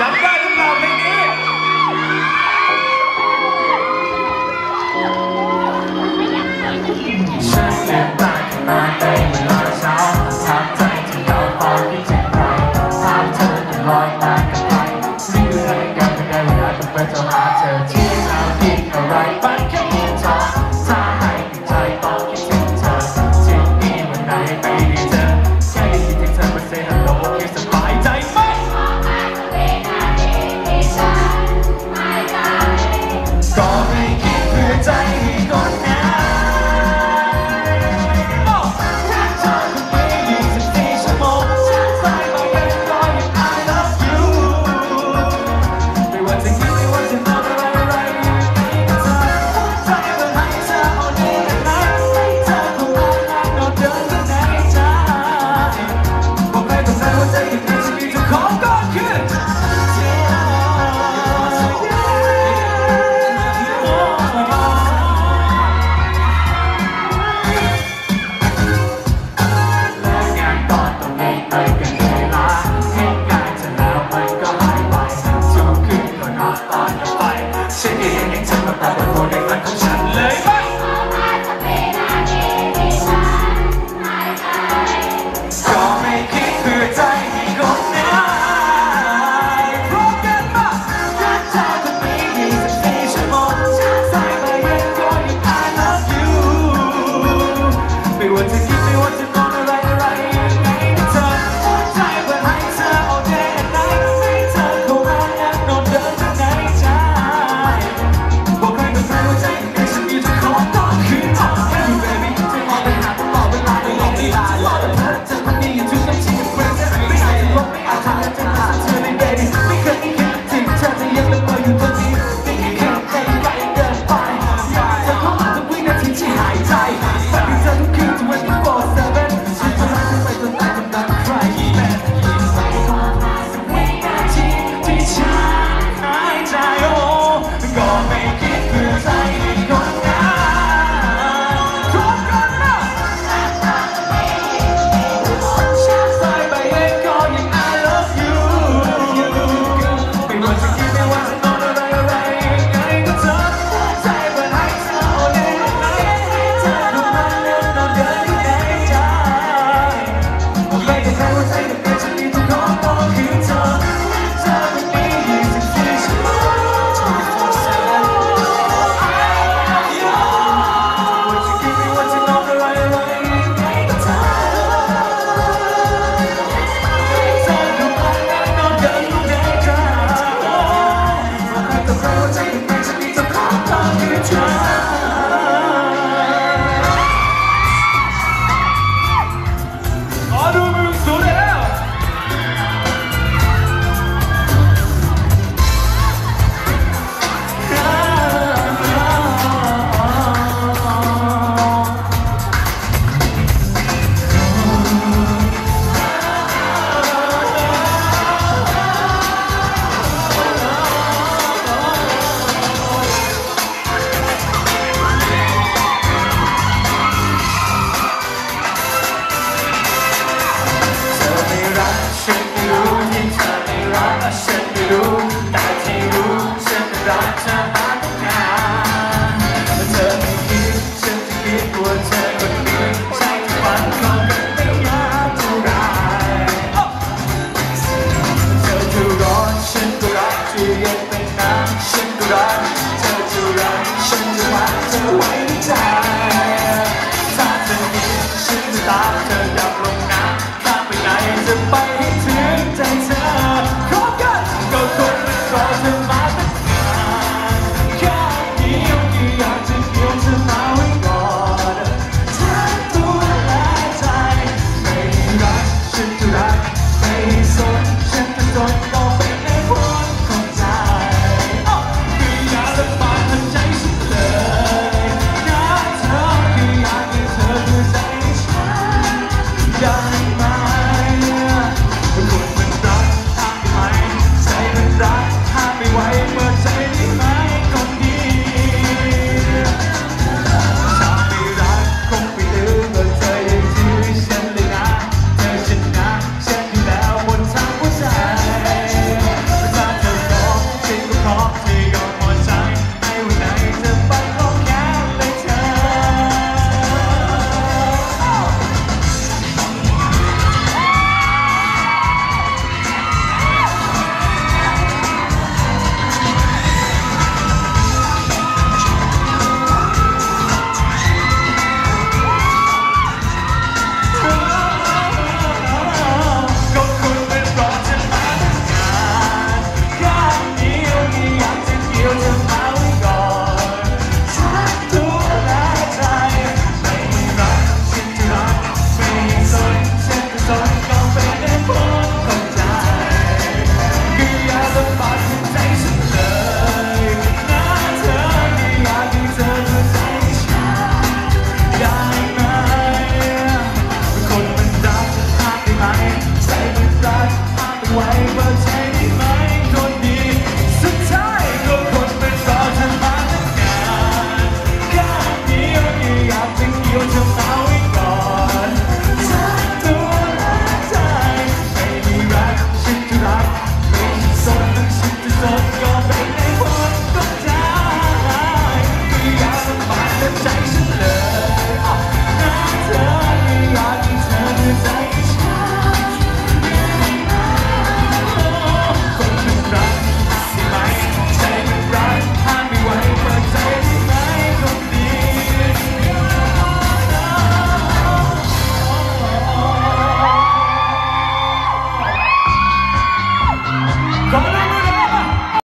จำได้หรือเปล่าเพลงนี้ฉันเดินผ่านมาในเลาเช้าทำใจที่ราตอนที่จ็บใจาพเธอยัลอยตามกันไม่รู้อะไกันไม่ได้เวลาต้อจอหาเธอที่เราคิดอะไรไปแค่ยินเอถ้าให้ใจต้องคิดถึงเธอที่นี่วันไหนไปดีเธอ got done